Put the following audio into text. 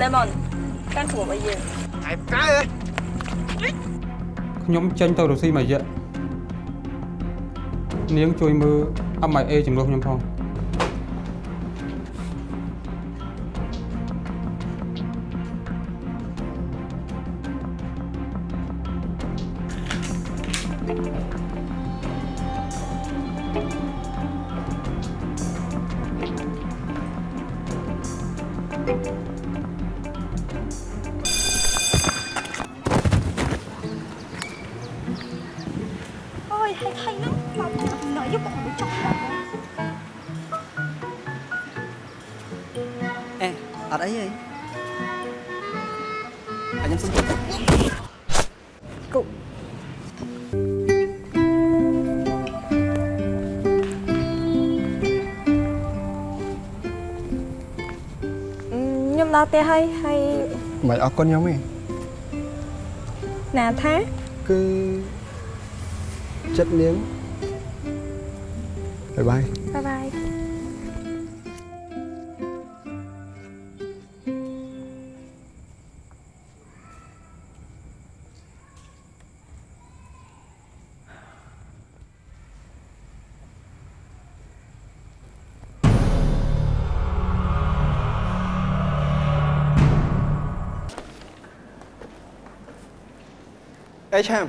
Lemon កាន់ព្រមឲ្យយើង ឯផ្កាយអើយ ខ្ញុំចេញទៅរុស្ស៊ីមួយរយៈនាងជួយមើល MIA ចំនួនខ្ញុំផង អូ ơi hay hay lắm. Mong nào mình nói giúp con một chút Ê, ở đấy gì? anh nhắm xuống Cụ. Ừ, Nhâm lo tê hay hay Mày ở con nhóm mày Nà thá Cứ chất miếng. Bye bye. Bye bye. Ê Trang